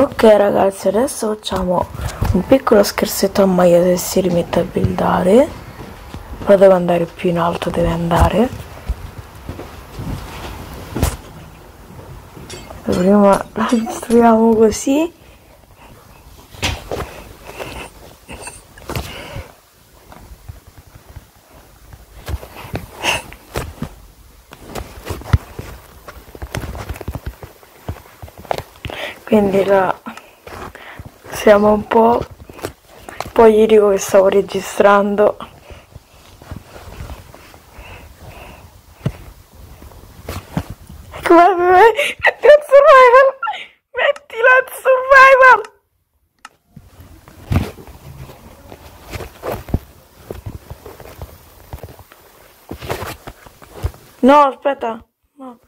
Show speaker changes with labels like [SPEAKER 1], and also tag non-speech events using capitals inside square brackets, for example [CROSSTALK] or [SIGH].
[SPEAKER 1] Ok ragazzi, adesso facciamo un piccolo scherzetto a Maya se si rimette a buildare. Però deve andare più in alto, deve andare. Prima [LAUGHS] la distruiamo così. Quindi la siamo un po' poi gli dico che stavo registrando. Come metti la survival metti la survival. No aspetta. No